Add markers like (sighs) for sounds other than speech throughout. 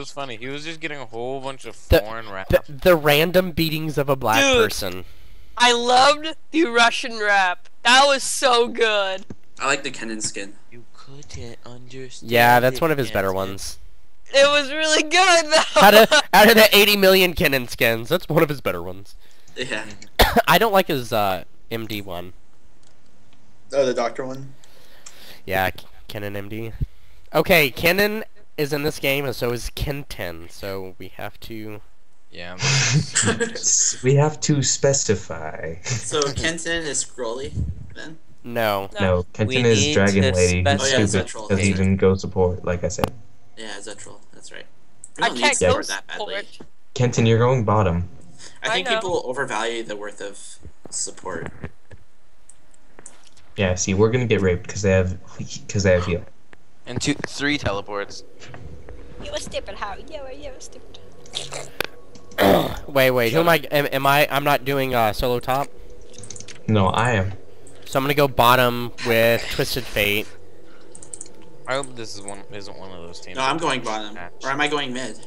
It was funny. He was just getting a whole bunch of The- foreign rap. The, the random beatings of a black Dude. person. I loved the Russian rap. That was so good. I like the Kennen skin. You couldn't understand. Yeah, that's one of his better Anthony. ones. It was really good though. Out (laughs) of, out of the 80 million Kennen skins, that's one of his better ones. Yeah. (coughs) I don't like his uh, MD one. Oh, the doctor one. Yeah, K- Kennen MD. Okay, Kennen is in this game, and so is Kenten. So we have to. Yeah. (laughs) We have to specify. so Kenton is Scrully then? No. No. No, We Kenton is Dragon to Lady. Oh, yeah, He's it's stupid. Zutral. Doesn't even go support, like I said. Yeah, Zutral. That's right. I don't can't go support that badly. support. Kenton, you're going bottom. I I think know. people overvalue the worth of support. Yeah, see, we're gonna get raped because they have because they have heal. And two, three teleports. You a stupid how? Yeah, you a stupid. (coughs) Wait, wait. Who am I? Am, am I? I'm not doing uh, solo top. No, I am. So I'm gonna go bottom with Twisted Fate. I hope this is one isn't one of those teams. No, I'm going bottom. Or am I going mid?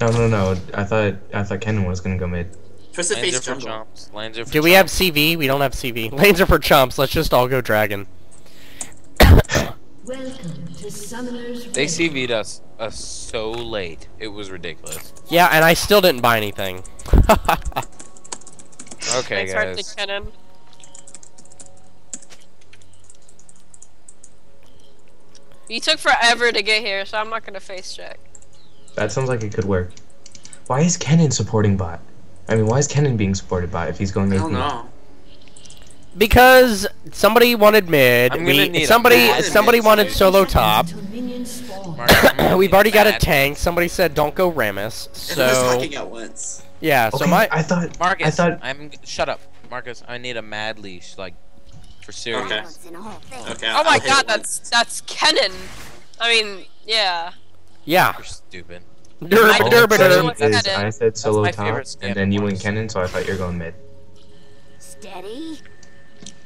No, no, no. I thought I thought Kennen was gonna go mid. Twisted Lanes Face are for jungle. chumps. Lanes are for Do we have chumps. CV? We don't have CV. Lanes (laughs) are for chumps. Let's just all go dragon. Welcome to Summoner's They CV'd us uh, so late. It was ridiculous. Yeah, and I still didn't buy anything. (laughs) Okay, Thanks, Arctic guys. Kennen. You took forever to get here, so I'm not gonna face check. That sounds like it could work. Why is Kennen supporting bot? I mean, why is Kennen being supported bot if he's going I AP? don't know. Because somebody wanted mid. I'm We need a somebody mid. somebody wanted Mid. solo top. Until minions spawn. Mark, (coughs) We've already got a tank. Somebody said don't go Rammus. So talking at once. yeah. So Okay, my I thought Marcus, I thought I'm shut up, Marcus. I need a mad leash, like for serious. Okay. Okay. Oh I'll my god, that's once. that's Kennen. I mean, yeah. yeah. You're stupid. Dur- I all dur- I'm dur- saying What's dur- is I said solo top, and then you went once. Kennen, so I thought you're going mid. Steady.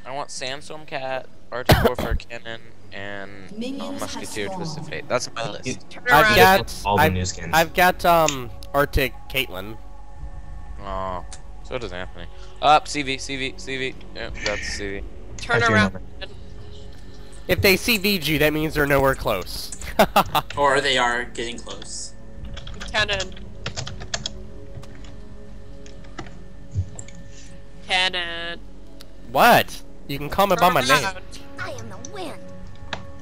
I want Sandstorm Cat, Arctic Warfare Kennen, and uh, Musketeer have Twisted. Fate. That's my list. Turn I've got All the I've, new skins. I've got um Arctic Caitlyn. Oh, so does Anthony. Up, CV, CV, CV. Yep, that's CV. Turn That's around. If they CV'd you, that means they're nowhere close. (laughs) Or they are getting close. Kennen. Kennen. what? You can call me by my name. I am the wind.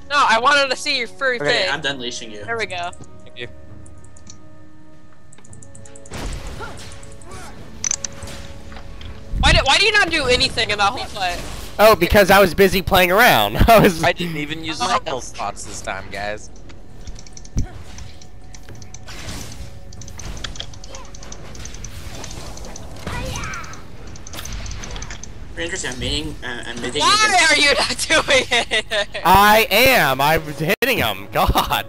No, I wanted to see your furry Okay, face. I'm done leashing you. There we go. Thank you. Why did Why do you not do anything in that whole fight? Oh, because I was busy playing around. (laughs) I was. I didn't even use my oh. health spots this time, guys. Very interesting. I'm meeting. Uh, I'm meeting Why are you not (laughs) doing it? I am. I was hitting him. God.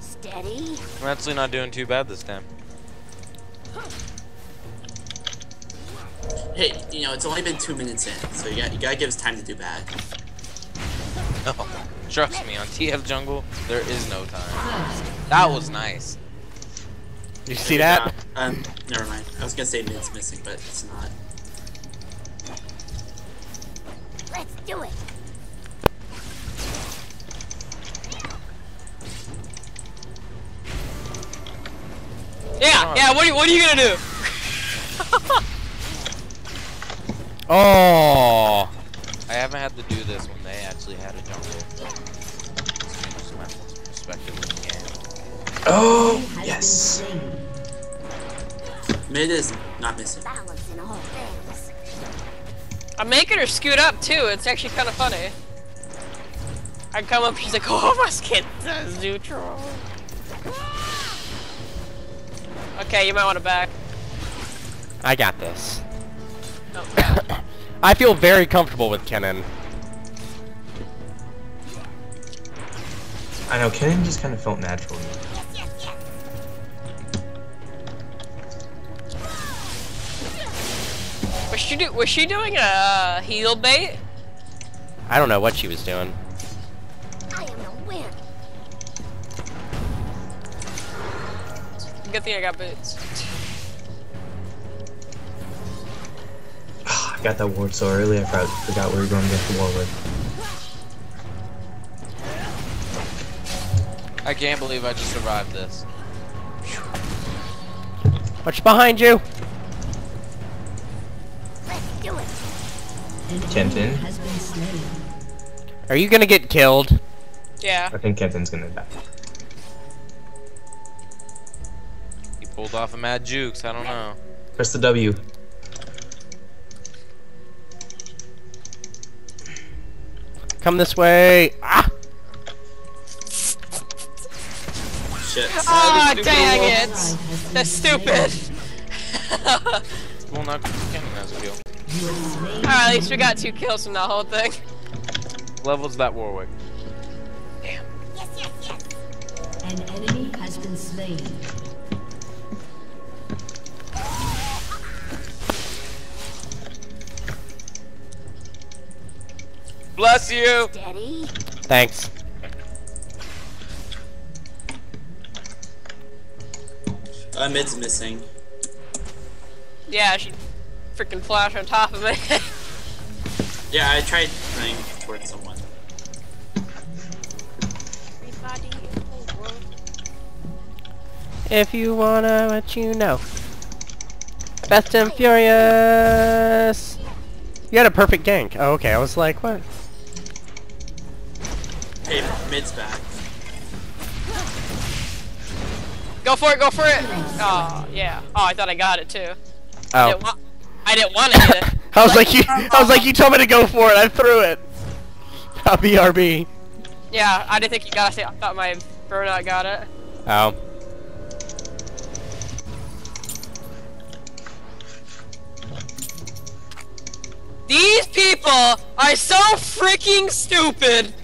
Steady. I'm actually not doing too bad this time. Hey, you know, it's only been two minutes in, so you got you gotta give us time to do bad. (laughs) No, trust me, on TF Jungle, there is no time. That was nice. You see that? Uh, um, never mind. I was gonna say mid's missing, but it's not. Let's do it. yeah, yeah. What are you What are you gonna do? (laughs) Oh. I haven't had to do this when they actually had a jungle. Perspective of the game. Oh Has yes. Been. Mid is not missing. Balance in all things. I'm making her scoot up too. It's actually kind of funny. I come up, she's like, (laughs) "Oh, my skin does neutral." Okay, you might want to back. I got this. Oh. (coughs) I feel very comfortable with Kennen. I know Kennen just kind of felt natural. to me. She do? Was she doing a uh, heel bait? I don't know what she was doing. I am the wind. Good thing I got boots. (sighs) I got that ward so early, I forgot, forgot we were going to get the Warwick. I can't believe I just survived this. What's behind you? Kenton? Are you gonna get killed? Yeah. I think Kenton's gonna die. He pulled off a mad jukes. I don't know. Press the W. Come this way. Ah! Shit. Ah, dang it! That's stupid. Well, not Kenton has a kill. Alright, at least we got two kills from that whole thing. Levels that Warwick. Damn. Yes, yes, yes. An enemy has been slain. Bless you. Steady. Thanks. Uh, mid's missing. Yeah, she freaking flashed on top of me. (laughs) Yeah, I tried running towards someone. Everybody in the world. If you wanna let you know. Fast and Furious! You had a perfect gank. Oh, okay. I was like, what? Hey, mid's back. Go for it, go for it! Oh, yeah. Oh, I thought I got it too. Oh. I Oh. didn't, wa- I didn't want to get it. I was like, you. I was like, you told me to go for it. I threw it. A BRB. Yeah, I didn't think you got it. I thought my burnout got it. Oh. These people are so freaking stupid!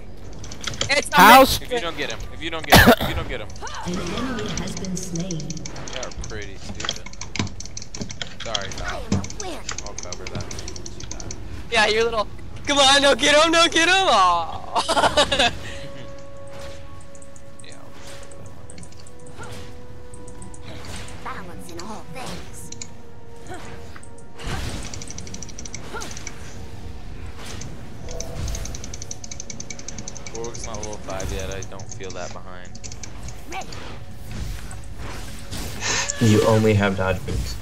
It's How amazing. If you don't get him, if you don't get him, if you don't get him, (gasps) An enemy has been slain. you're pretty stupid. Sorry, I Kyle. am the wind. I'll cover that. You die. Yeah, your little. Come on, no, get him, no, get him! Aw. (laughs) Yeah, I'll cover that one. Balance in all things. Warwick's not level 5 yet, I don't feel that behind. Ready. You only have dodge boots.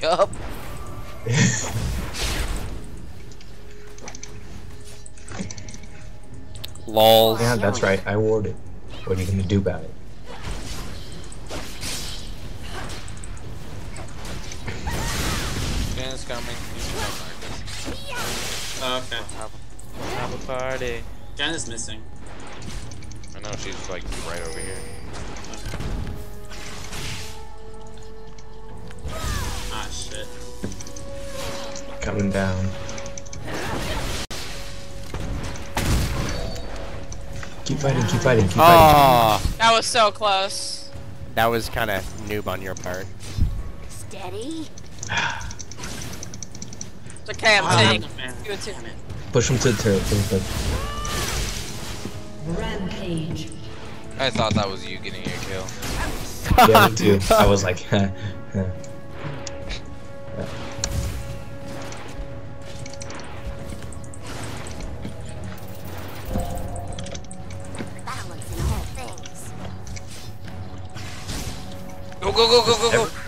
Yup. (laughs) Lols. Yeah, that's right. I warded. What are you gonna do about it? Jan's coming. You should have Oh, okay. Have a, have a party. Jen is missing. I know she's like right over here. Ah, shit. Coming down. Keep fighting, keep fighting, keep fighting. Oh, that was so close. that was kind of noob on your part. Steady. It's okay, I'm Ah, saying. man. Too. It. Push him to the turret really quick. Rampage. I thought that was you getting your kill. Yeah, me (laughs) too. I was like, (laughs)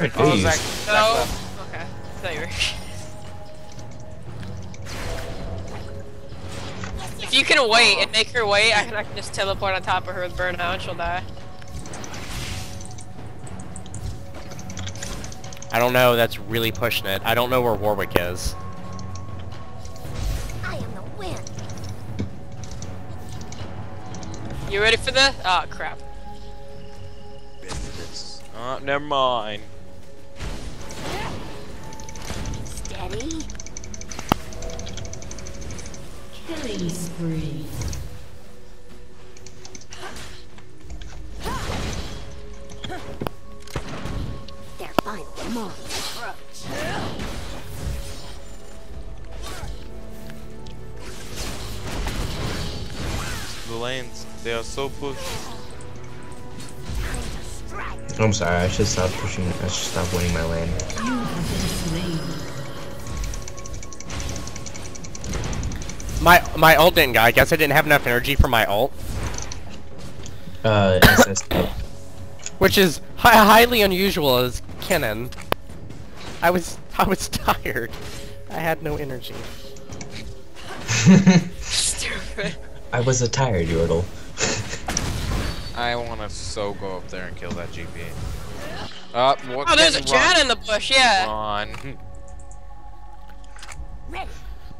Oh, Hayes. Zach, Zach No. left. Okay. I thought you were. If you can wait and make her wait, I can, I can just teleport on top of her with burnout and she'll die. I don't know. That's really pushing it. I don't know where Warwick is. I am the wind. You ready for the? Oh crap. Oh, never mind. Killing spree. Their final moment approach. lanes. They are so pushed. I'm sorry, I should stop pushing, I should stop winning my lane. My my ult didn't go. I guess I didn't have enough energy for my ult, Uh, which is hi highly unusual as Kennen. I was I was (laughs) tired. I had no energy. Stupid. (laughs) I was a tired Yordle. (laughs) I want to so go up there and kill that GP. Uh, what Oh, there's a can run? Jan in the bush, yeah. Run. Ready.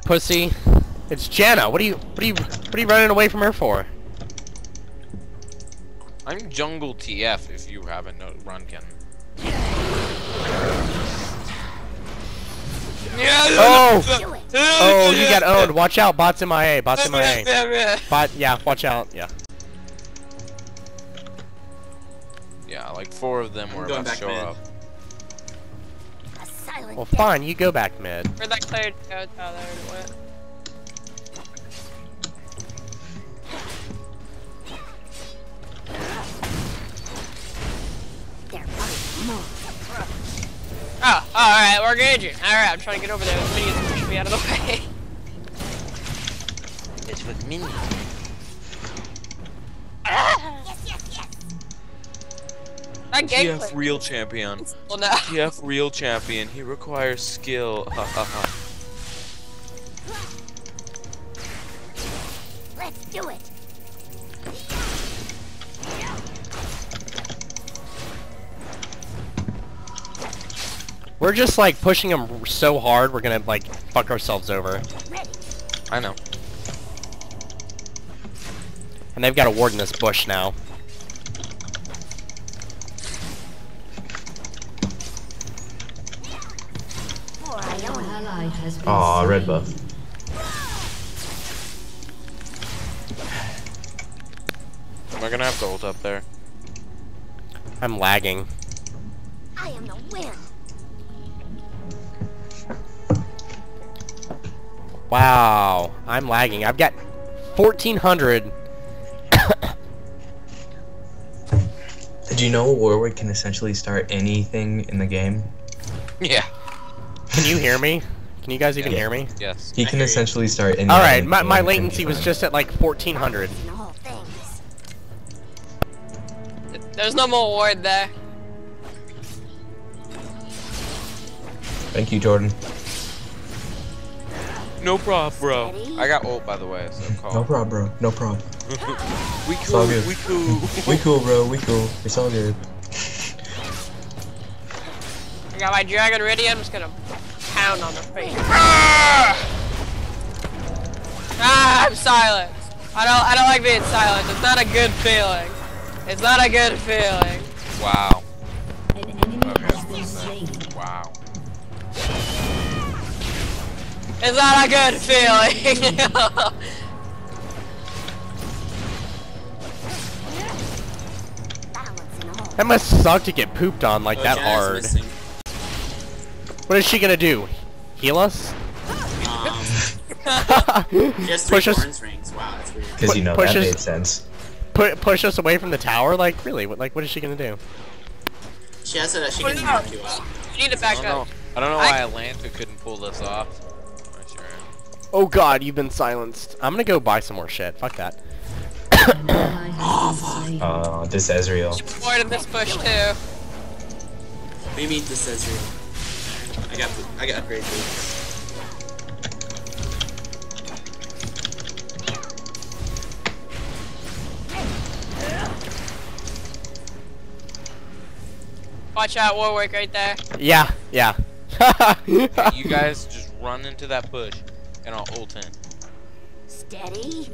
Pussy. It's Janna. What are you what are you what are you running away from her for? I'm jungle TF if you haven't no run Ken. Oh! (laughs) Oh, you got owned. Watch out, bots MIA. Bots MIA. (laughs) Bot, yeah, watch out. Yeah. Yeah, like four of them I'm were about to show mid. up. Well, fine. You go back mid. Where'd that clear go? Oh, there it went. They're fighting more. Oh, oh alright, we're engaging. Alright, I'm trying to get over there. The minions push me out of the way. (laughs) It's with minions. Yes, yes, yes. That TF real champion. Well, no. TF real champion. He requires skill. (laughs) Ha ha ha. Let's do it. We're just like pushing them so hard, we're gonna like fuck ourselves over. I know. And they've got a ward in this bush now. For An Iona. ally has been Aw, red buff. Am I gonna have to ult up there? I'm lagging. I am the wind. Wow, I'm lagging. I've got 1400. Do you know Warwick can essentially start anything in the game? Yeah. Can you hear me? Can you guys even Yeah. hear me? Yes. He can hear you. essentially start any. All right, my, my latency was just at like 1400. In all things. There's no more ward there. Thank you, Jordan. No prob, bro. I got ult by the way, so call. No problem, bro. No problem. (gasps) we all cool. good. We cool. (laughs) We cool, bro. We cool. It's all good. I got my Dragon ready. I'm just gonna pound on the face. (laughs) Ah! ah, I'm silent. I don't. I don't like being silent. It's not a good feeling. It's not a good feeling. wow. An enemy has been. Wow. It's not a good feeling. Balance in all. That must suck to get pooped on like Oh, that hard. What is she gonna do? Heal us? Um, (laughs) she has three push us, rings. Wow, that's weird. Because you know that pushes- made sense. pu push us away from the tower? Like really? What, like what is she gonna do? She has it she Put can knock you out. you need to I back don't know. up. I don't know I- why Atlanta couldn't pull this off. Not sure. Oh God, you've been silenced. I'm gonna go buy some more shit. Fuck that. An ally has been slain. Uh, this Ezreal. Ward in this bush too. We meet this Ezreal. I got I got upgrade boots. Watch out, Warwick right there. Yeah, yeah. (laughs) You guys just run into that bush, and I'll ult in. Steady.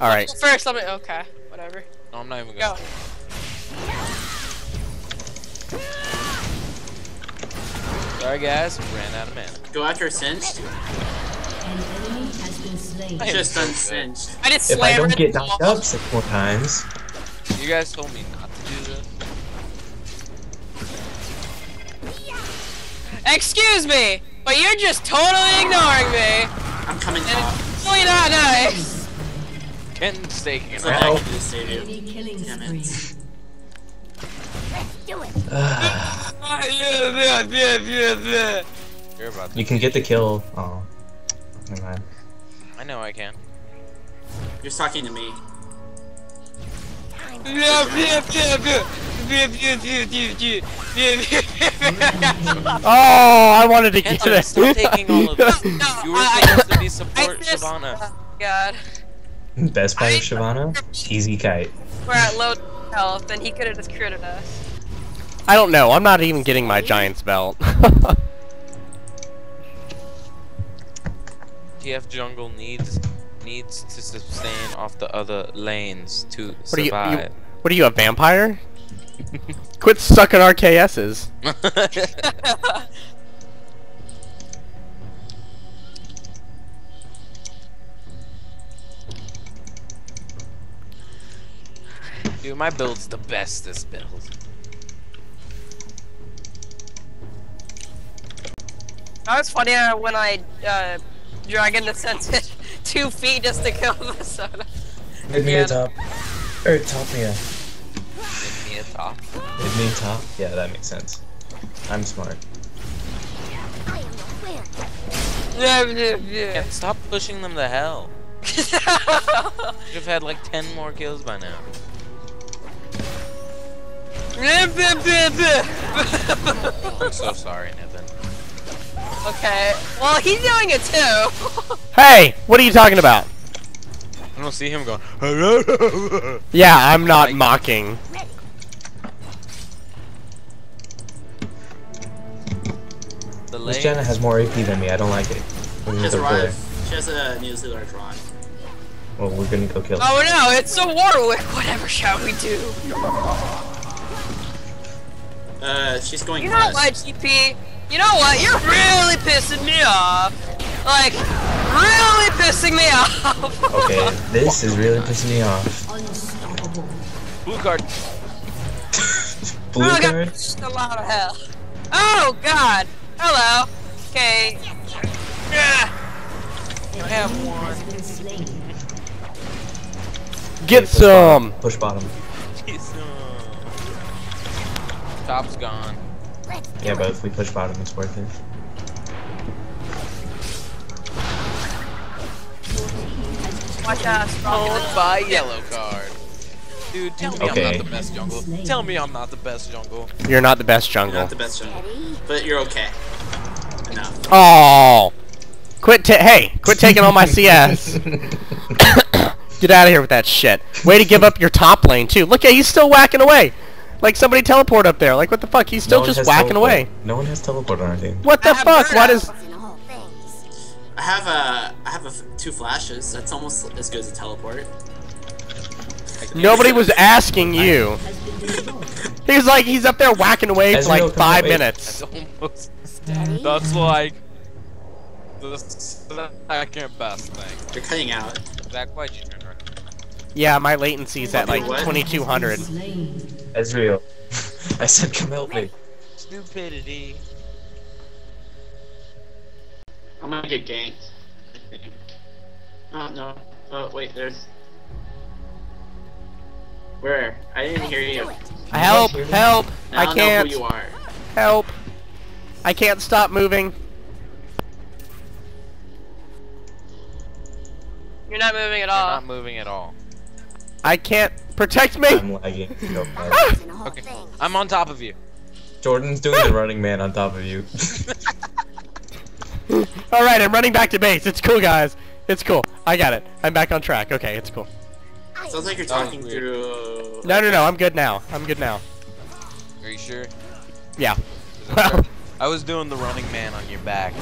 All right. First, let me. Okay, whatever. No, I'm not even gonna. Go. Sorry guys, ran out of mana. Go after Singed. An enemy has. I Just so done I just If I don't get knocked up six more times, You guys told me not to do this. Excuse me, but you're just totally ignoring me, I'm coming and top. it's really not nice. Ken's taking It's it like Ow. I can do this to you. Killing Damn spree. it. Let's do it. You're about You can get the kill. Oh, never mind. I know I can. You're talking to me. (laughs) Time (laughs) Oh, I wanted to get Kenton, it. stop taking all of (laughs) this. You were I- supposed to be support just, Shyvana. oh, God. Best part of Shyvana? Easy kite. We're at low health, and he could have just critted us. I don't know. I'm not even getting my Giant's belt. (laughs) TF jungle needs needs to sustain off the other lanes to What are you, you? What are you, a vampire? Quit sucking RKSs. (laughs) Dude, my build's the bestest build. That was funny when I uh, dragon descended (laughs) two feet just to kill the soda. Mid me Yeah. a top. Or top me a. (laughs) Give me a top. Mid me top? Yeah, that makes sense. I'm smart. I am. Yeah, yeah, yeah. Stop pushing them to hell. (laughs) Should have had like 10 more kills by now. I'm so sorry, Niven. okay, well he's doing it too. (laughs) Hey, what are you talking about? I don't see him going. Yeah, I'm not Like- mocking. The Miss lane. Janna has more AP than me. I don't like it. She has a go kill her. Rive. She has a Needlessly Large Rod. Well, we're gonna go kill her. oh no, it's a Warwick. Whatever shall we do? Uh, she's going You know cross. what, GP? You know what? You're really pissing me off. Like, really pissing me (laughs) off. Okay, this is really pissing me off. Blue card. (laughs) Blue oh, I card? got a lot of hell. Oh God. Hello. Okay. Yeah. I have one. Has been slain. Get Push bottom. some. Push bottom. Jeez, uh, Top's gone. Let's do Yeah, it. but if we push bottom, it's worth it. Watch out, strong. Owned by yellow card. Dude, tell me Okay. I'm not the best jungle. Tell me I'm not the best jungle. You're not the best You're jungle. not the best jungle, but you're okay. Enough. Oh, quit. Ta hey, quit taking all my (laughs) CS. Get out of here with that shit. Way to give up your top lane too. Look at he's still whacking away. Like somebody teleport up there. Like what the fuck? He's still No one just has whacking teleport. away. No one has teleport on our team. What the I fuck? bird What out. is? In all things. I have a, I have a f- two flashes. That's almost as good as a teleport. Nobody was asking you. Has been. He's like he's up there whacking away for like five minutes. That's almost. Steady. That's like. The second best thing. You're cutting out. Zach, why'd you turn around? Yeah, my latency's at like 2200. Slain. Ezreal. I said, come help me. Stupidity. I'm gonna get ganked. I think. Oh no. Oh wait, there's. Where? I didn't even hear you. Help! Help! Now I can't. who you are. Help! I can't stop moving. You're not moving at You're all. not moving at all. I can't protect me. I'm lagging. Go ahead. Balance in all Okay. I'm on top of you. Jordan's doing the (laughs) running man on top of you. (laughs) All right, I'm running back to base. It's cool, guys. It's cool. I got it. I'm back on track. Okay, it's cool. I Sounds like you're talking through. No, no, no. I'm good now. I'm good now. Are you sure? Yeah. Well, (laughs) I'm- I was doing the running man on your back.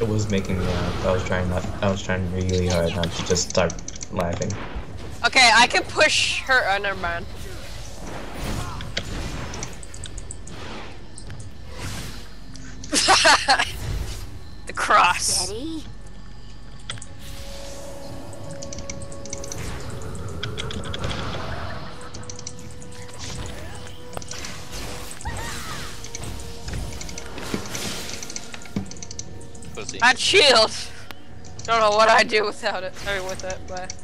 it was making me laugh. I was trying not. I was trying really hard not to just start laughing. Okay, I can push her. Oh, never mind. (laughs) the cross. Steady. Pussy. That shield. Don't know what I'd do without it. I mean, with it, but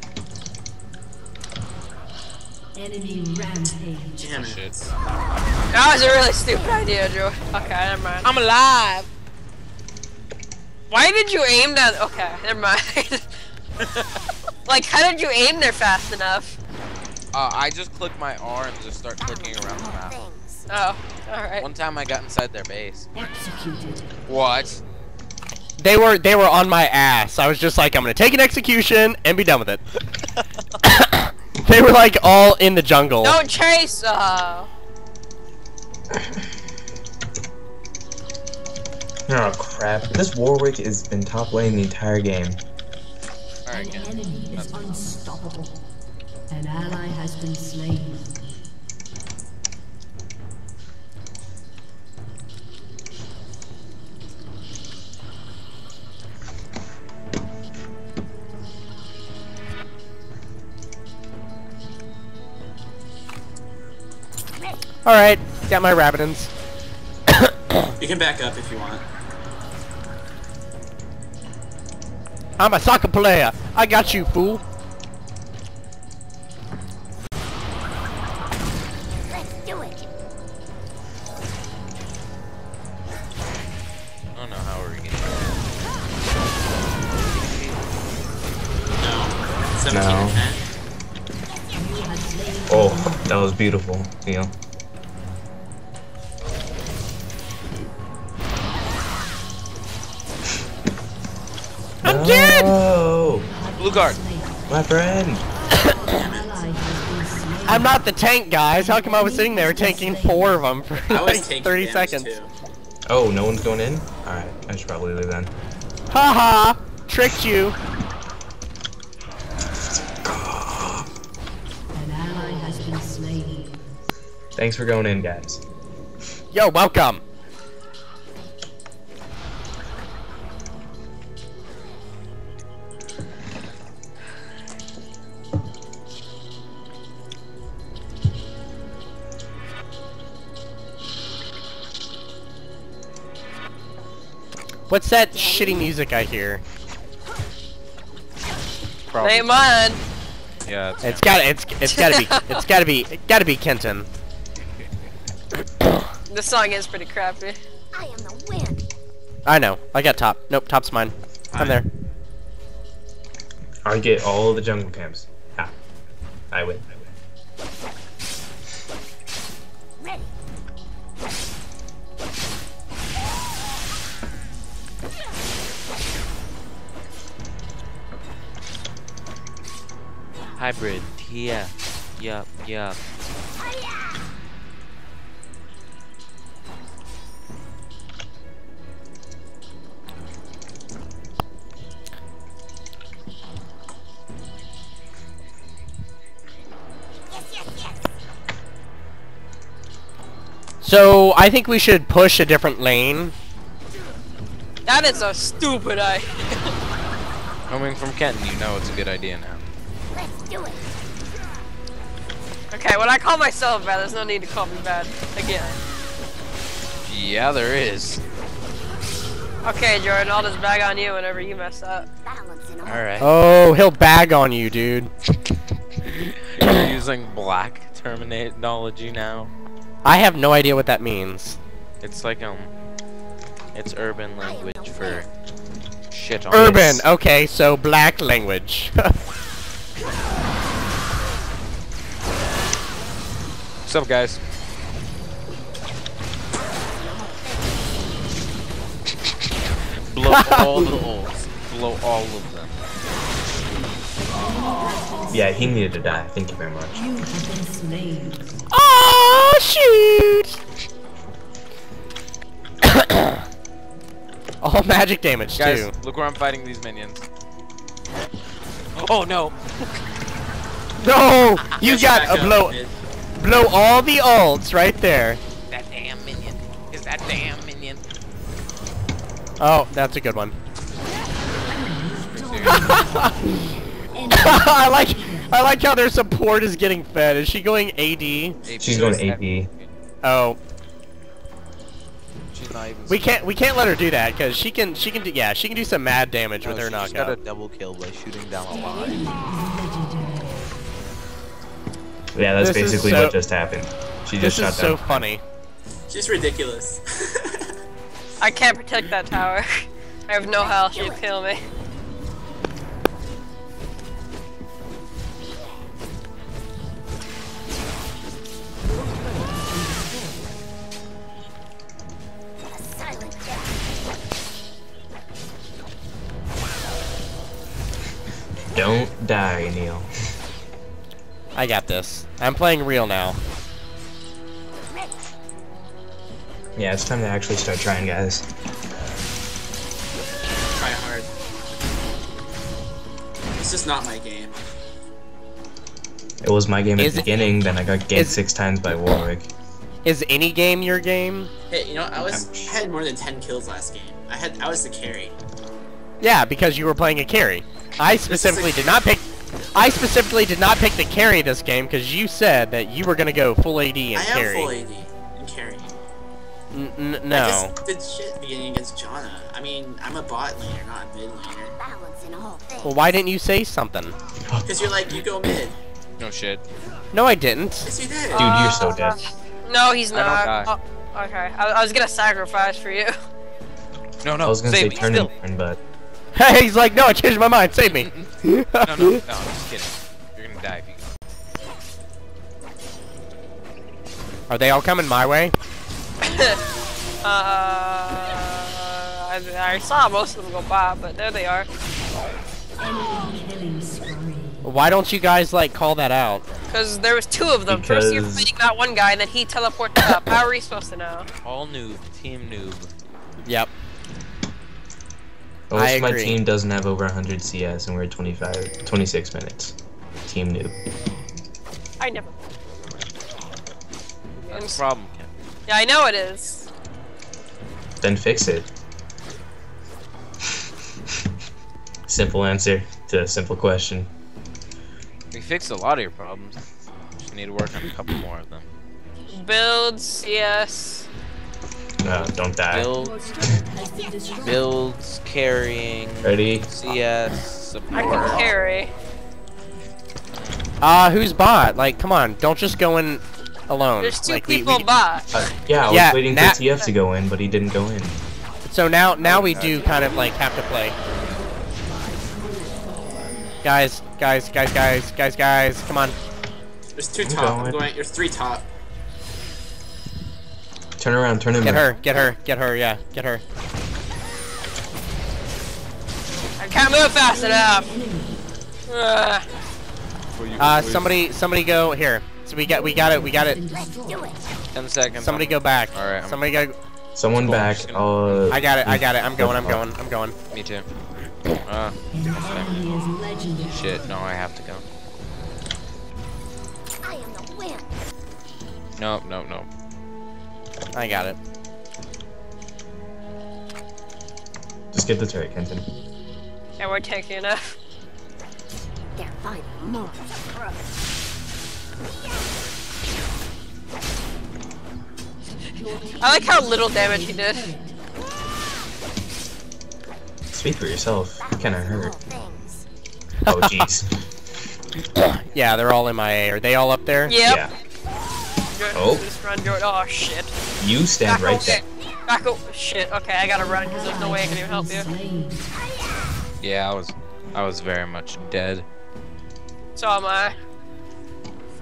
Enemy rampage. Damn it. That was a really stupid idea, Joe. Okay, never mind. I'm alive. Why did you aim that? Okay, never mind. (laughs) like, how did you aim there fast enough? Uh, I just click my R and just start clicking around the map. Things. Oh, alright. One time I got inside their base. Executed. What? They were they were on my ass. I was just like, I'm gonna take an execution and be done with it. (laughs) they were like all in the jungle. Don't chase! Uh, (laughs) Oh crap. This Warwick has been top lane the entire game. An enemy is unstoppable. An ally has been slain. Alright, got my Rabadon's. (coughs) You can back up if you want. I'm a soccer player. I got you, fool. Let's do it. I don't know how we're getting No. 17 No. and 10. You have slain Oh, that was beautiful, Neil. I'm dead! No! Blue card. My friend! An ally has been slain. I'm not the tank, guys. How come I was sitting there tanking four of them for I was like 30 seconds? Too. Oh, no one's going in? Alright, I should probably leave then. Haha! Tricked you. An ally has been slain. Thanks for going in, guys. Yo, welcome. What's that shitty music I hear? Probably. ain't mine. Yeah, it's, It's gotta, it's it's gotta be (laughs) it's gotta be it gotta be Kenton. (coughs) the song is pretty crappy. I am the wind. I know. I got top. Nope, top's mine. I'm there. I get all the jungle camps. Ah. I win. I win. Hybrid. Yeah. Yup, yup. Yes, yes, yes. So I think we should push a different lane. That is a stupid idea. Coming from Kenton, you know it's a good idea now. Let's do it. Okay, when I call myself bad, there's no need to call me bad again. Yeah, there is. Okay, Jordan, I'll just bag on you whenever you mess up. Alright. Oh, he'll bag on you, dude. (coughs) You're using black terminology now. I have no idea what that means. It's like, um, it's urban language for shit on Urban. this. Okay, so black language. (laughs) What's up, guys? Blow (laughs) all the ults. Blow all of them. Yeah, he needed to die. Thank you very much. You have been slain. oh shoot! (coughs) All magic damage Guys, too. look where I'm fighting these minions. Oh no! (laughs) No, you got back a up, blow. Mid. Blow all the ults right there. That damn minion. Is that damn minion? Oh, that's a good one. (laughs) I like I like how their support is getting fed. Is she going AD? She's going AD. Oh, She's not even. we can't we can't let her do that because she can she can do yeah she can do some mad damage No, with her she just got a knockout. double kill by shooting down a line. Legendary. Yeah, that's This basically so- what just happened. She just shot down. This just is shot so funny. She's ridiculous. (laughs) I can't protect that tower. I have no health. She'll kill me. A silent death. Don't die, Neil. I got this. I'm playing real now. Yeah, it's time to actually start trying, guys. Try hard. It's just not my game. It was my game at the beginning, then I got ganked six times by Warwick. Is any game your game? Hey, you know, I was I had more than ten kills last game. I had I was the carry. Yeah, because you were playing a carry. I specifically did not pick. I specifically did not pick the carry this game because you said that you were gonna go full AD and I am carry. full AD and carry. N- n- I no. just did shit beginning against Janna. I mean, I'm a bot laner, not a mid laner. Balance in all things. Well, why didn't you say something? Because you're like, you go mid. No shit. No, I didn't. Yes, you did. Dude, you're so dead. No, he's I don't die. Oh, okay, I, I was gonna sacrifice for you. No, no, I was gonna save say me turn still. and burn, but Hey, (laughs) he's like, no, I changed my mind. Save me. (laughs) No, no, no. I'm just kidding. You're gonna die if you. Are they all coming my way? (laughs) Uh, I, I saw most of them go by, but there they are. Enemy killing spree. Why don't you guys like call that out? Because there was two of them. First you're Because- fighting that one guy, and then he teleported up. How are we supposed to know? All noob. Team noob. Yep. Most I of my team doesn't have over 100 CS, and we're at 25, 26 minutes. Team noob. I never. That's the problem, Ken. Yeah, I know it is. Then fix it. simple answer to a simple question. We fixed a lot of your problems. Just need to work on a couple more of them. Builds, yes. No, don't die. Build, Your turret has been destroyed. builds, carrying, Ready? CS, I can carry. Uh, who's bot? Like, come on, don't just go in alone. There's two like, people we, bot. Uh, yeah, I Yeah, was waiting Nat- for TF to go in, but he didn't go in. So now, now we do kind of like have to play. Guys, guys, guys, guys, guys, guys, come on. There's two I'm top. I'm going. going. There's three top. Turn around, turn him Get her, get her, get her, yeah, get her. I can't move fast enough. Ugh. Uh, somebody, somebody go here. So we got, we got it, we got it. Been Let's do it. Ten seconds. Somebody go back. All right, I'm- Somebody go. Someone back. gonna- I'll, uh, I got it, I got it. I'm going, I'm going, I'm going. Me too. Uh, An enemy is legendary. shit. No, I have to go. I am the wind. No, no, no. I got it. Just get the turret, Kenton. And we're taking it. (laughs) They're finding more. I like how little damage he did. Speak for yourself. You kinda hurt. things. Oh, jeez. (coughs) Yeah, they're all in MIA. Are they all up there? Yep. Yeah. Jordan, Oh. Just run, Jordan. Oh shit. You stand Back right there. Back up. shit. Okay, I gotta run because there's no way I can even help you. Yeah, I was, I was very much dead. So am I.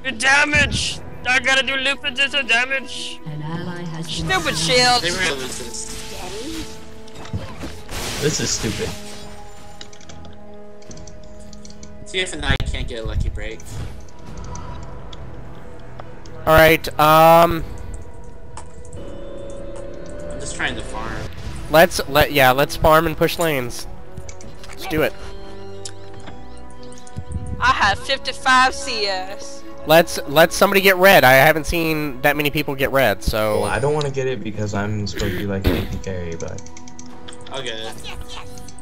Good damage. I gotta do loop resistor damage. An ally has Stupid shield. They were gonna lose this. Is stupid. TF and I can't get a lucky break. All right. Um, I'm just trying to farm. let's let yeah, let's farm and push lanes. Let's do it. I have 55 CS. Let's let somebody get red. I haven't seen that many people get red, so Well, I don't want to get it because I'm supposed to be like an AP carry, but I'll get it. Yes, yes.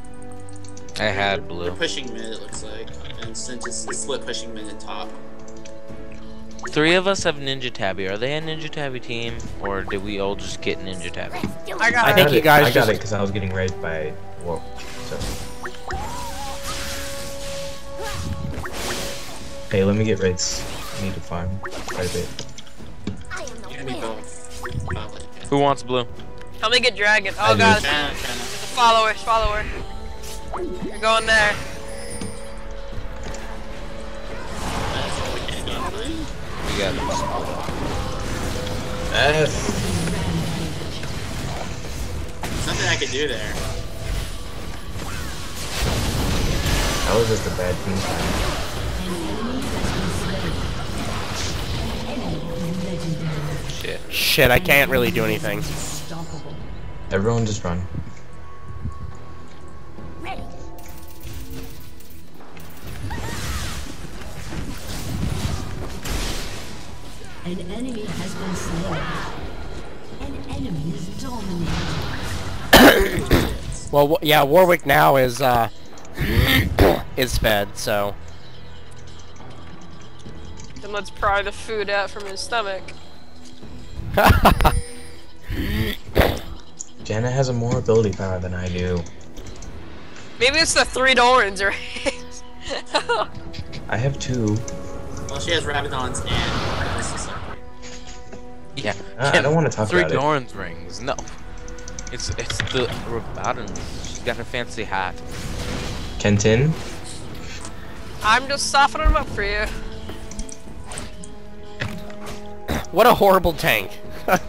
I had blue. They're blue. pushing mid, it looks like. And since it's, it's split pushing mid and top. Three of us have Ninja Tabi. Are they a Ninja Tabi team, or did we all just get Ninja Tabi? Let's do it. I got I think got you guys I got just- it because I was getting raided by Whoa. So. Hey, let me get raids. need to farm quite a bit. I am the You can be wind. both. Probably. Who wants blue? Help me get dragon. Oh do. god, it's China, a follower, follower. You're going there. We got F. There's nothing I could do there. That was just a bad team time. shit. Shit, I can't really do anything. Everyone just run. An enemy has been slain. An enemy is dominated. (coughs) Well, yeah, Warwick now is uh (coughs) is fed, so Then let's pry the food out from his stomach. (coughs) Janna has a more ability power than I do. Maybe it's the three Dorans, right? (laughs) I have two. Well, she has Rabadon's and this is Yeah. Uh, (laughs) I don't wanna talk Three about it. Doran's rings. No. It's it's the Rabadon. She's got a fancy hat. Kenton, I'm just softening them up for you. what a horrible tank. (laughs)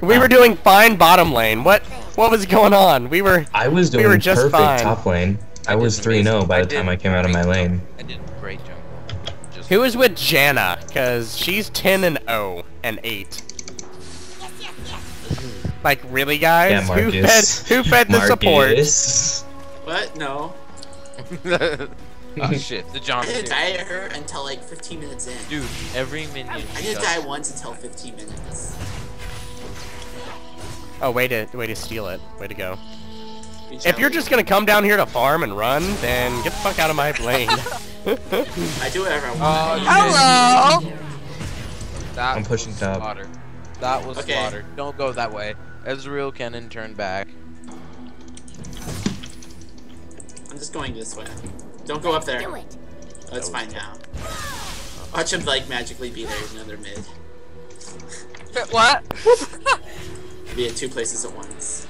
we were doing fine bottom lane. What what was going on? We were I was We doing were just perfect fine. top lane. I, I was 3 0 amazing. by I the time I came out of my lane. I did great jungle. Just Who is with Janna? Cause she's 10 and 0 and 8. Like really, guys? Yeah, who fed who fed the support? What? No. (laughs) oh shit, the John I didn't die at her until like 15 minutes in. Dude, every minion. I didn't die once until 15 minutes. Oh, way to way to steal it. Way to go. You If you're just gonna come down here to farm and run, then get the fuck out of my (laughs) lane. I do whatever I want. Oh, Hello! That I'm pushing was top. Slaughter. That was Okay. slaughter. Don't go that way. Ezreal Kennen turn back. I'm just going this way. Don't go up there. Do it. Oh, it's fine now. Watch him like magically be there even another mid. But what? (laughs) Be in two places at once.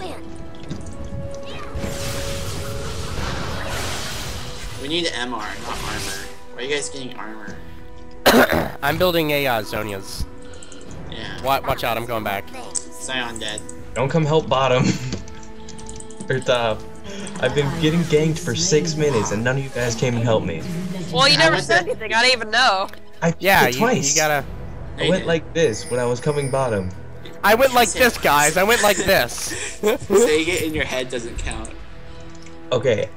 I am the wind. We need MR, not armor. Why are you guys getting armor? (coughs) I'm building a uh, Zhonya's. Yeah. Watch, watch out, I'm going back. Sion dead. Don't come help bottom. (laughs) or top. I've been getting ganked for six minutes and none of you guys came and helped me. Well, you never said anything. I didn't even know. I Yeah, did you, twice. you gotta. I went like this when I was coming bottom. I went like this, guys. I went like this. (laughs) Saying it in your head doesn't count. Okay.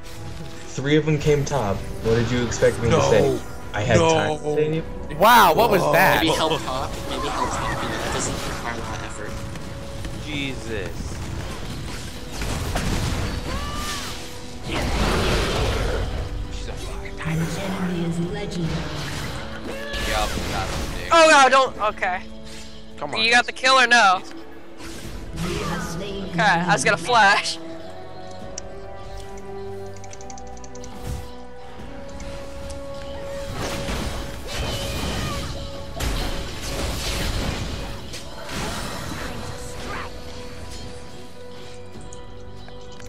Three of them came top. What did you expect me to say? I had time to say it. wow, what was that? Maybe help top, maybe help top. You know, that doesn't require a lot of effort. Jesus. She's a fucking An enemy is legendary. Yup, that's a dick. Oh no, don't. Okay. Come on. You got the kill or no? You have slain Okay, I was gonna flash.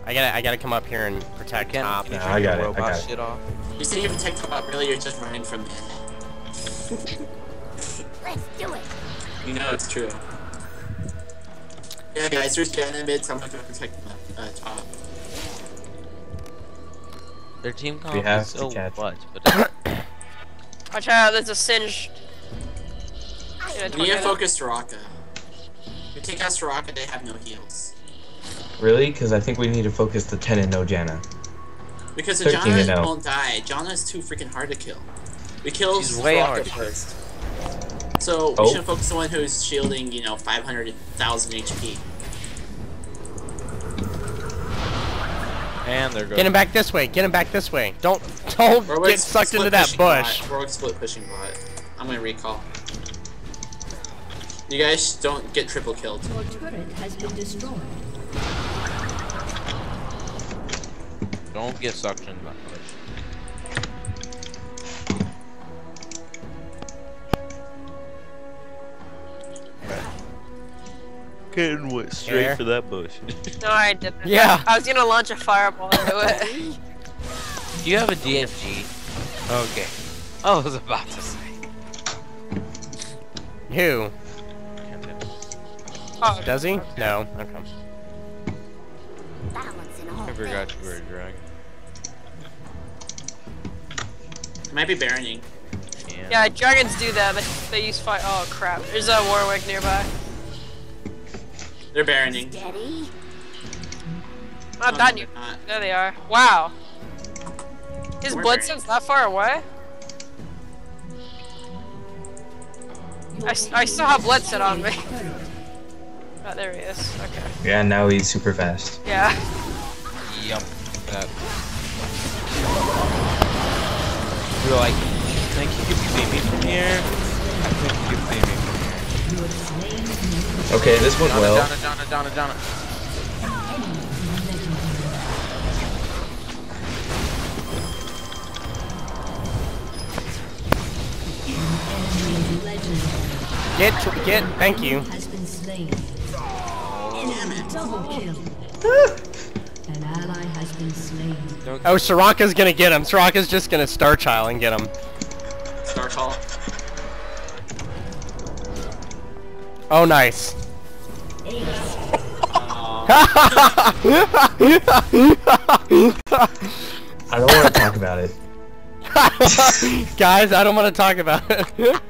I gotta, I gotta come up here and protect Ken, top. can you Nah, turn I got your it, I robot got it. shit off? You said you have a tech top, really you're just running from mid. (laughs) Let's do it. You know it's true. Yeah guys, there's Jen in mid, someone gonna protect the uh, top. Their team comp We have is to so catch. what? But (coughs) Watch out, there's a singe. Yeah, We need to tornado. focus Soraka. If we take out Soraka, they have no heals. Really? Because I think we need to focus the 10 and no Janna. Because the 13 to Janna no. won't die. Janna's too freaking hard to kill. We kill She's way hard first. So we Oh. should focus on one who's shielding, you know, 500,000 HP. and they're going. Get him back this way. Get him back this way. Don't, don't Warwick's get sucked into that pushing bush. Bot. Warwick's split pushing bot. I'm gonna recall. You guys don't get triple killed. Your turret has been destroyed. Don't get sucked fucking went straight Air. for that bush. (laughs) No, I didn't. Yeah. I was gonna launch a fireball into it. (laughs) Do you have a DFG? Okay. I was about to say. Who? Oh, Does he? No. Okay. Balance in all I forgot you were a dragon. Might be Baroning. Yeah, dragons do that. They, they use fire. Oh crap! There's a Warwick nearby. They're Baroning. Steady. Uh, not Oh, that no, you. they're. There they are. Wow. His We're bloodstone's that far away? I, s- I still have bloodstone on me. (laughs) Oh, there he is. Okay. Yeah, now he's super fast. Yeah. Yep. That. We were like, think you can see me from here? I think you can see me from here. Okay, this went Donna, well. Donna, Donna, Donna, Donna. Get, get, thank you. Has been slain. Double kill. An ally has been slain. Oh, Soraka's gonna get him. Soraka's just gonna Star Child and get him. Star Call. Oh, nice. I don't want to talk about it. (laughs) Guys, I don't want to talk about it.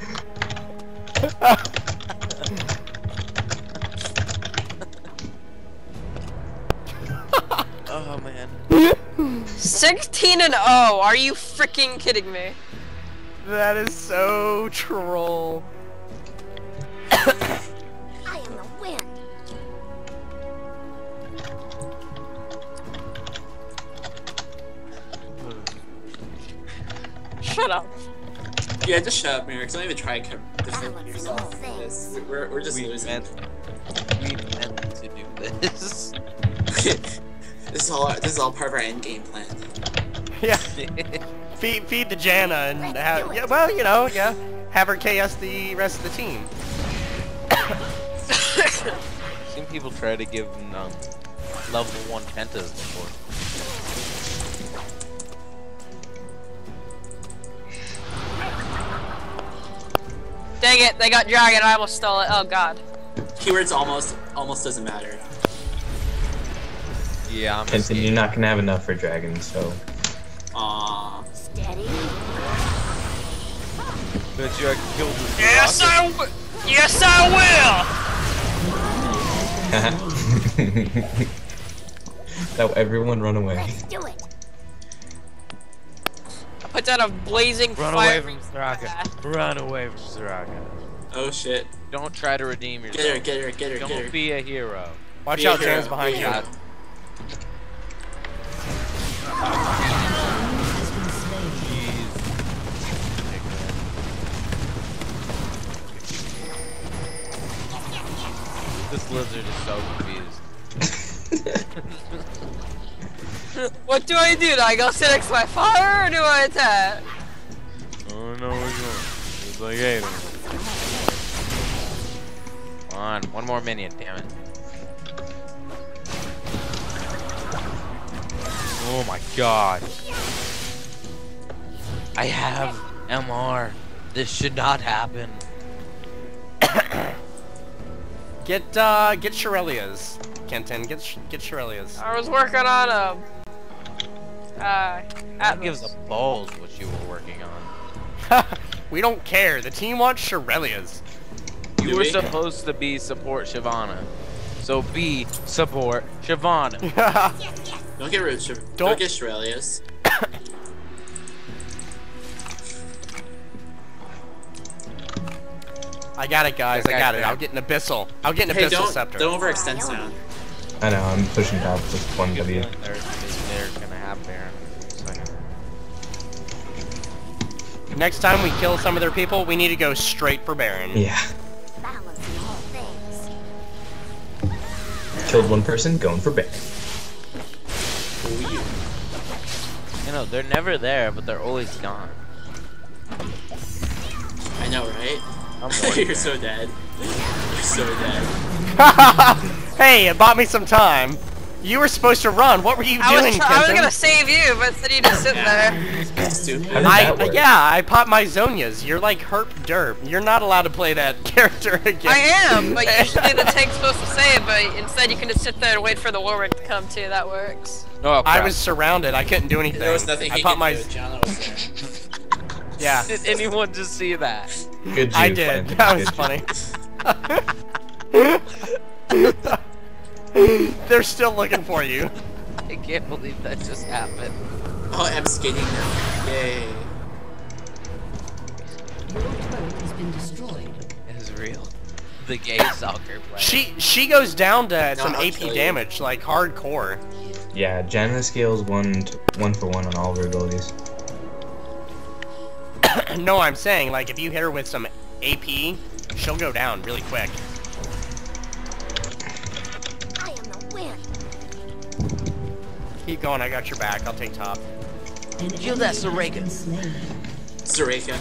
Oh man. 16 and 0. Are you freaking kidding me? that is so troll. I am the wind. Shut up. Yeah, just shut up, Merrick. Don't even try to co- defend yourself. This- We're, we're just We losing. meant, we meant to do this. (laughs) this is all. This is all part of our end game plan. Yeah. feed, feed the Janna and have, yeah, well, you know, yeah. Have her KS the rest of the team. Seen people try to give um, level one pentas before. Dang it, they got dragon. I almost stole it. Oh god. Keywords almost almost doesn't matter. Yeah, I'm Kenton, you're not gonna have enough for dragons, so. Aww. Steady. Bet you I can kill this Yes, I w- Yes, I (laughs) now everyone run away. Let's do it. will. Put down a blazing Run fire. away from Soraka. Run away from Soraka. Oh shit. Don't try to redeem yourself. Get her, yourself. get her, get her, get Don't her. be a hero. Watch Be out, hero, Jan's behind be you. This lizard is so confused. (laughs) What do I do? Do I go sit next to my fire or do I attack? I don't know where going. It's like, hey. Come on, one more minion, damn it. Oh my god. I have MR. This should not happen. (coughs) (coughs) Get, uh, get Shurelya's. Kenton, get, Sh- get Shurelya's. I was working on a. Uh, That gives a balls what you were working on. (laughs) we don't care. The team wants Shurelya's. You Do were we? supposed to be support Shyvana. So be support Shyvana. (laughs) Don't get rid of Sh- don't, Don't- get Shirelius. I got it, guys. I Okay, got it. I'll get an Abyssal. I'll get an Hey, Abyssal don't Scepter. don't overextend sound. I know, I'm pushing top with one W. They're, they're gonna have Baron. Next time we kill some of their people, we need to go straight for Baron. Yeah. Balance in all things. Killed one person, going for Baron. You know, they're never there, but they're always gone. I know, right? I'm (laughs) You're worried, so dead. You're so dead. (laughs) hey, it bought me some time. You were supposed to run. What were you I doing, was, I was gonna save you, but instead you just sit there. Stupid. I, that yeah, I popped my Zhonya's. You're like herp derp. You're not allowed to play that (laughs) character again. I am, but usually the tank's supposed to save, but instead you can just sit there and wait for the Warwick to come too. That works. Oh, I was surrounded. I couldn't do anything. There was nothing I he popped could my. do. Gianna was there. Yeah, Did anyone just see that? Good I did. man. That was funny. (laughs) They're still looking for you. I can't believe that just happened. Oh, I'm skating now. Yay. Your turret has been destroyed. It is real. The gay soccer player. She she goes down to some AP damage, like hardcore. Yeah, Janna scales one t- one for one on all of her abilities. (laughs) no, I'm saying like if you hit her with some AP, she'll go down really quick. I am the wind. Keep going. I got your back. I'll take top. An Kill that enemy has Soraka. been slain. Zareka.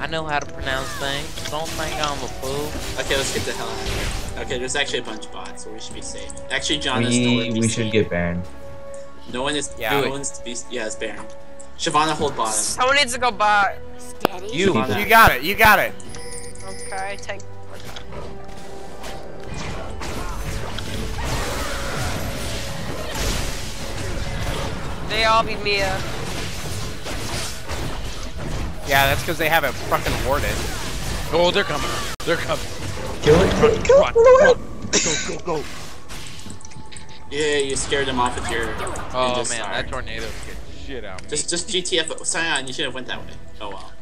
I know how to pronounce things. Don't think I'm a fool. Okay, let's get the hell out of here. Okay, there's actually a bunch of bots, so we should be safe. Actually, John is nowhere We to be we should get Baron. No one is. Yeah. no one's to be. Yeah, it's Baron. Shyvana, hold bottom. Someone needs to go by. Steady. You. Shyvana. You got it. You got it. Okay, take. They all be Mia. Yeah, that's because they have it fucking warded. Oh, they're coming. They're coming. Kill it. Kill it. Kill Run, it. run. Go, go, go. Yeah, you scared them off with your. Oh ninja man, that tornado scared the shit out of me. Just, just GTF. Sion, you should have went that way. Oh well.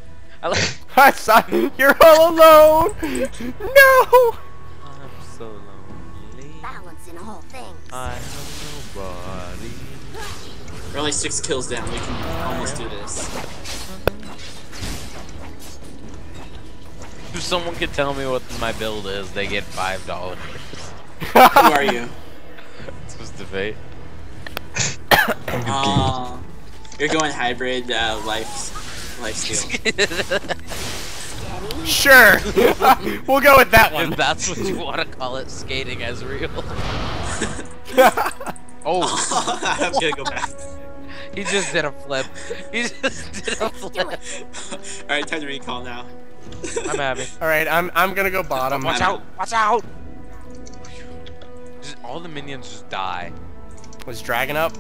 I like. (laughs) I saw you're all alone. No. I'm so lonely. Balance in all things. I have nobody. We're only six kills down. We can almost do this. (laughs) If someone could tell me what my build is, they get five dollars. Who are you? (laughs) This was debate. Uh, you're going hybrid uh, life, life steal. (laughs) Sure. (laughs) we'll go with that If one. (laughs) that's what you want to call it, skating Ezreal. oh, I'm gonna go back. he just did a flip. He just did a flip. it. All right, time to recall now. I'm happy. All right, I'm I'm gonna go bottom. Watch out! Watch out! Just, all the minions just die. Was dragon up?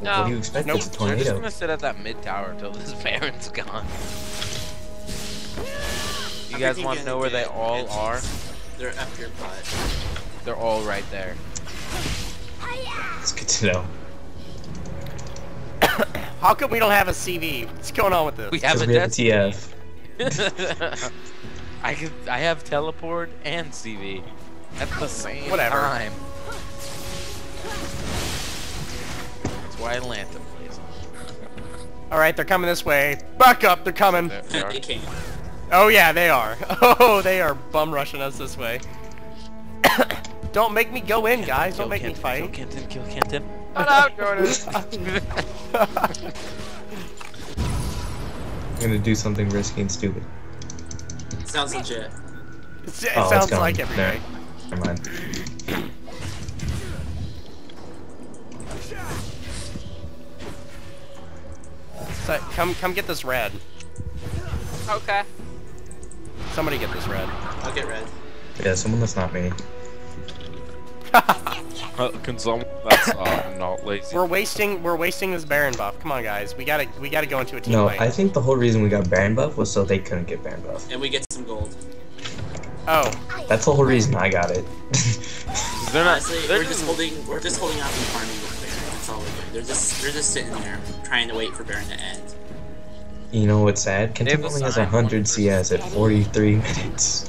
What do you No. expect? Nope. It's a They're just gonna sit at that mid tower until this Baron's (laughs) gone. You I'm guys want to know where they all edges. are? They're up your butt. They're all right there. It's good to know. (coughs) How come we don't have a CV? What's going on with this? We have a we have. TF. (laughs) I could. I have teleport and CV at the same Whatever. time. That's why Atlanta plays. All right, they're coming this way. Back up, they're coming. There they are. They. Oh yeah, they are. (laughs) Oh, they are bum rushing us this way. (coughs) Don't make me go in, guys. Don't Kill make me fight. Kill Kenton. Kill Kenton. Shut up, Jordan. I'm (laughs) gonna do something risky and stupid. Sounds legit. it Oh, it's sounds gone. like every There. day. Never mind. (coughs) So, come, come get this red. okay. Somebody get this red. I'll get red. Yeah, someone that's not me. (laughs) Uh, can someone that's uh, not lazy? We're wasting, we're wasting this Baron buff. Come on, guys. We gotta, we gotta go into a team No, fight. I think the whole reason we got Baron buff was so they couldn't get Baron buff. And we get some gold. Oh, That's the whole reason I got it. (laughs) They're not. Honestly, they're we're just holding. We're just holding out and farming They're just. They're just sitting there trying to wait for Baron to end. you know what's sad? have Kenton only has sign, 100 one CS at 43 minutes.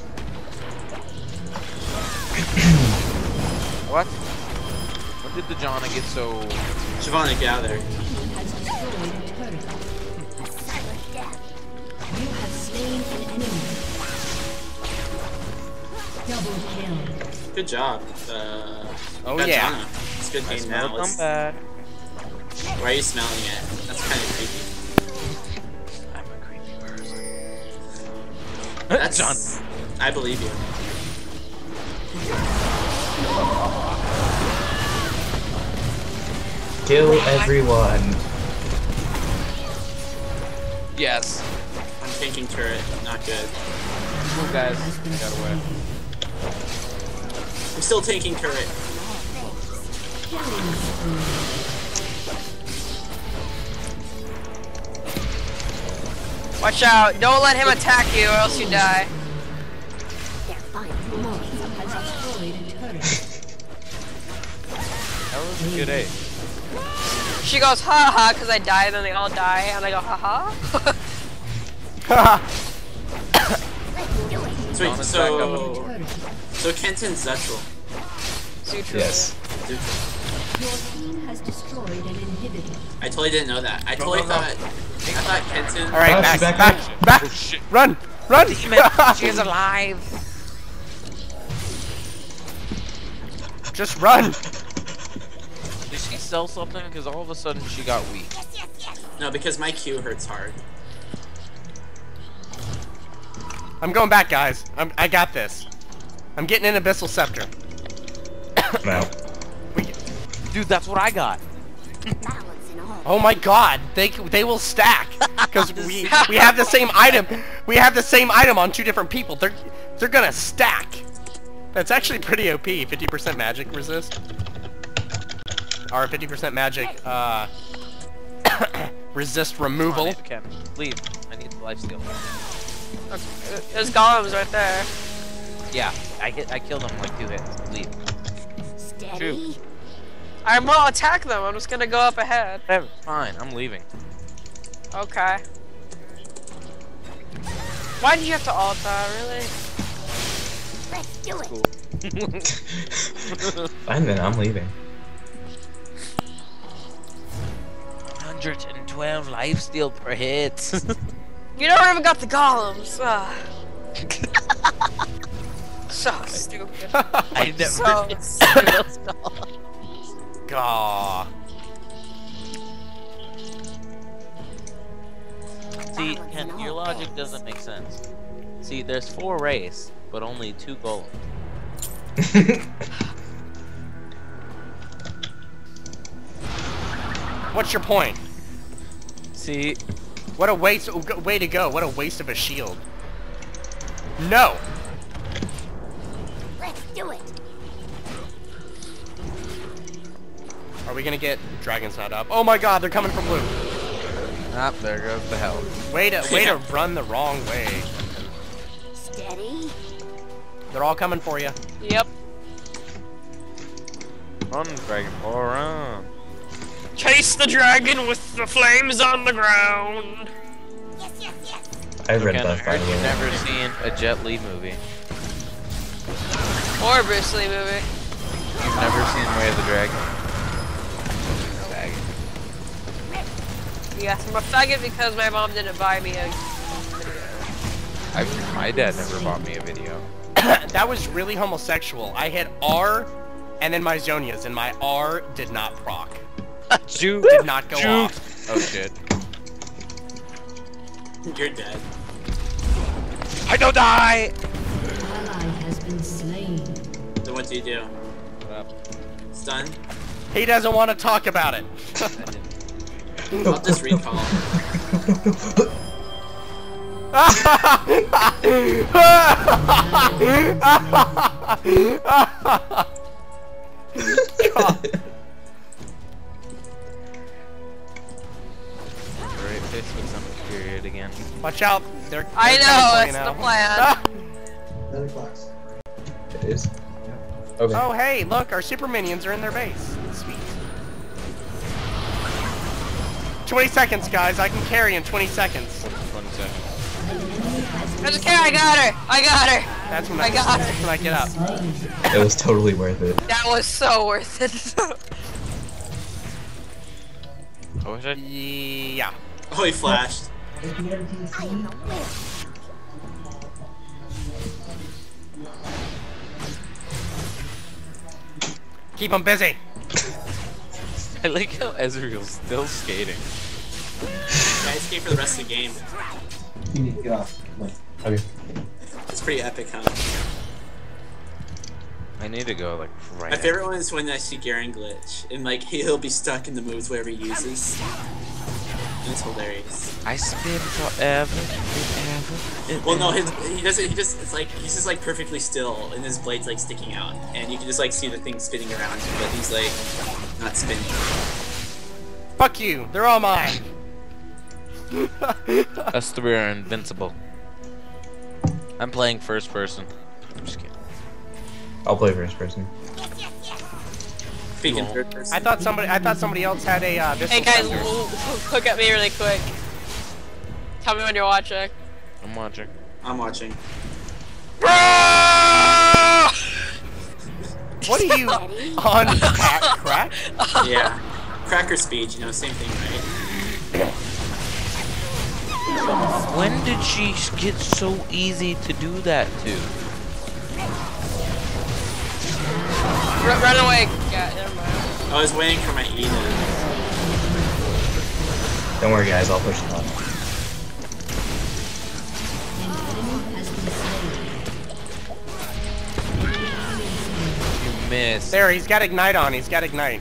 What? When did the Janna get so? Shyvana, get out of there. Has destroyed a turret. Silent death. You have slain an enemy. Double kill. Good job. Uh, Oh, yeah. Janna. It's good I game smell now. A Why are you smelling it? That's kind of creepy. I'm a creepy person. That's John. I believe you. Kill everyone. Yes. I'm thinking turret. Not good. Move, guys. Got away. I'm still taking turret. Watch out! Don't let him attack you, or else you die. They're fine. Has destroyed a turret. That was a good aim. She goes, ha ha, because I die, and then they all die, and I go, ha ha. (laughs) So, wait, so, Turret. so Kenton's Zutral. Yes. Your team has destroyed an inhibitor. I totally didn't know that. I totally go, go. thought. I thought Kenton. All right, back, she's back back, up. back, Oh shit. run, run. She's (laughs) alive. Just run. Did she sell something? Because all of a sudden she got weak. Yes, yes, yes. No, because my Q hurts hard. I'm going back, guys. I'm, I got this. I'm getting an abyssal scepter. No. (coughs) Dude, that's what I got. Balance in all. oh my God, they they will stack because (laughs) we we have the same item. We have the same item on two different people. They're they're gonna stack. That's actually pretty OP. 50% magic resist. Or 50% magic uh, (coughs) resist Come on, removal. Ava Leave. I need the lifesteal. There's golems right there. Yeah, I hit. I killed him like two hits. Leave. Steady. I will attack them. I'm just gonna go up ahead. Whatever. Fine. I'm leaving. Okay. Why did you have to alt that, really? Let's do it. Cool. (laughs) Fine then, I'm leaving. 112 lifesteal per hit. (laughs) You never even got the golems. (laughs) So stupid. I never So stupid. Gah. See, Ken, your logic doesn't make sense. See, there's four race, but only two golems. (laughs) What's your point? See, What a waste way to go. What a waste of a shield. No. Let's do it. Are we gonna get Dragon's not up? Oh my god, they're coming from blue. ah, there goes the hell. Way to (laughs) way to run the wrong way. Steady. They're all coming for you. Yep. Run, Dragon Ball, around. Chase the dragon with the flames on the ground. Yes, yes, yes. I read Ken, I that by heard the you've never seen a Jet Li movie. Or Bruce Lee movie. You've never seen Way of the Dragon. Yes, I'm a faggot because my mom didn't buy me a. I, my dad never bought me a video. (coughs) that was really homosexual. I hit R and then my Zhonya's and my R did not proc. (laughs) Juke. Did not go Juke. off. Oh shit. You're dead. I don't die! Ally has been slain. Then what do you do? What up? Stun? He doesn't want to talk about it. (laughs) I'll just recall. Alright, Facebook's on the period again. Watch out. They're, they're coming know, for you it's now. the plan. Ah! It is. Okay. Oh hey, look, our super minions are in their base. Sweet. 20 seconds, guys. I can carry in 20 seconds. 20 seconds. I just can't. I got her. I got her. That's when I, I got that's when I get up. It was totally worth it. That was so worth it. I wish I Yeah. Oh, he flashed. I am the winner. Keep him busy. (laughs) I like how Ezreal's still skating. Guys, escape for the rest of the game. Get off. Okay. It's pretty epic, huh? I need to go like right. My favorite one is when I see Garen glitch, and like (laughs) he'll be stuck in the moves whatever he uses. And it's hilarious. I spin forever, forever. Well, no, his he doesn't. He just it's like he's just like perfectly still, and his blade's like sticking out, and you can just like see the thing spinning around, but he's like not spinning. Fuck you. They're all mine. Us three are invincible. I'm playing first person. I'm just kidding. I'll play first person. Speaking third person. I thought somebody. I thought somebody else had a. Uh, Hey guys, Thunder. l- l- look at me really quick. Tell me when you're watching. I'm watching. I'm watching. What are you (laughs) on crack? crack? Yeah. Cracker speed, you know, same thing, right? When did she get so easy to do that to? R- run away. Yeah. I was waiting for my E to. Don't worry, guys. I'll push top. An enemy has been slain. You missed. There, he's got ignite on. He's got ignite.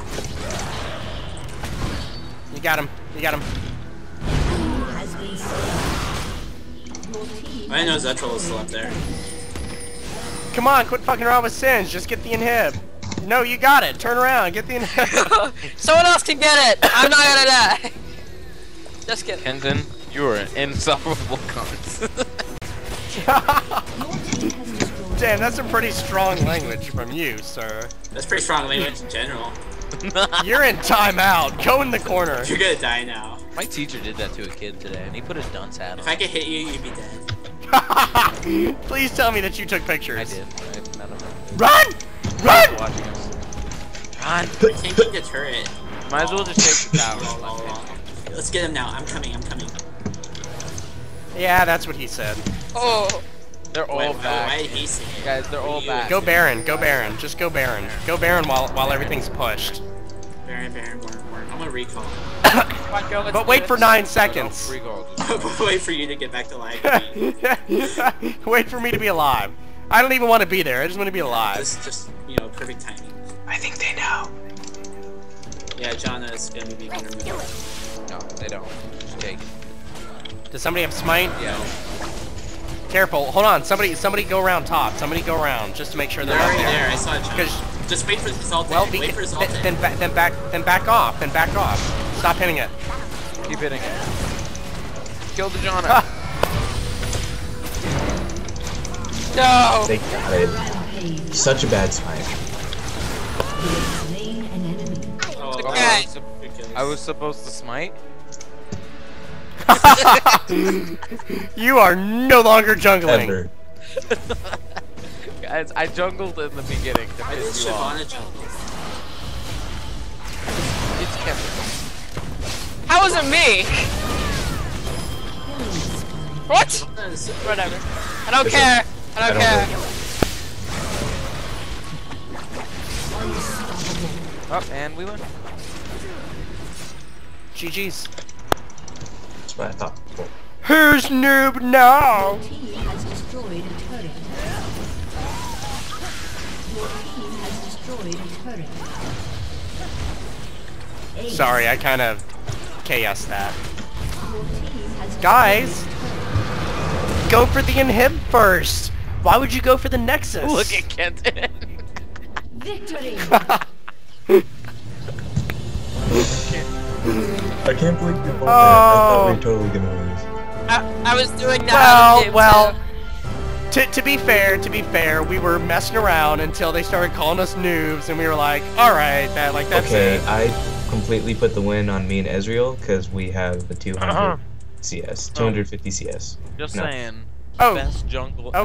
You got him. You got him. I didn't know Zutral was still up there. Come on, quit fucking around with Singe. Just get the inhib. No, you got it. Turn around. Get the inhib. (laughs) Someone else can get it. I'm not gonna die. Just kidding. Kenton, you are an insufferable cunt. Your (laughs) team Damn, that's some pretty strong language from you, sir. That's pretty strong language in general. (laughs) You're in timeout. Go in the corner. You're gonna die now. My teacher did that to a kid today, and he put his dunce hat on. If. I could hit you, you'd be dead. (laughs) Please tell me that you took pictures. I did. I, none of them. Run! Run! Watching us. Run. (laughs) I can't get the turret. Might as well just take the (laughs) Lol, tower. lol, lol. Let's get him now. I'm coming. I'm coming. Yeah, that's what he said. Oh, They're all Wait, back. Why he say? Guys, they're all back. Go Baron. Go Baron. Just go Baron. Go Baron while while everything's pushed. Baron, Baron, Warren, Warren. I'm gonna recall. come on, girl, let's But wait for nine seconds. (laughs) Wait for you to get back to life. (laughs) Wait for me to be alive. I don't even want to be there. I just want to be alive. Just, just you know, perfect timing. I think they know. Yeah, John is gonna be gonna move. No, they don't. Just take it. Does somebody have smite? Yeah. Careful. Hold on. Somebody somebody go around top. Somebody go around just to make sure they're, They're not already there. there. I saw John. Because Just wait for his ult. well, Wait be, for his then, ult. then, ba- then back then back off. Then back off. Stop hitting it. Keep hitting it. Kill the John. No. They got it. Such a bad smite. You have slain an enemy. Oh, Okay. I was, ridiculous. I was supposed to smite. (laughs) You are no longer jungling. Ever. Guys, I jungled in the beginning to Why did piss you off. Shyvana jungle? It's Kenton. How was it me? What? Whatever. I don't care. I I don't don't care. know. Oh, and we win. GG's. That's what I thought. Cool. Who's noob now? Your team has destroyed a turret. Your team has destroyed a turret. Ace. Sorry, I kind of chaos that. Your team has Guys, go for the inhib first. Why would you go for the nexus? Look at Kenton. (laughs) (laughs) Victory! (laughs) I can't believe you both Oh. that. I thought we were totally gonna lose. I, I was doing that. out Well, game, well. To, to be fair, to be fair, we were messing around until they started calling us noobs, and we were like, all right, that like that's okay, it. I completely put the win on me and Ezreal because we have the 200 Uh-huh. CS, 250 CS. Just No. saying. Oh, Best jungle okay.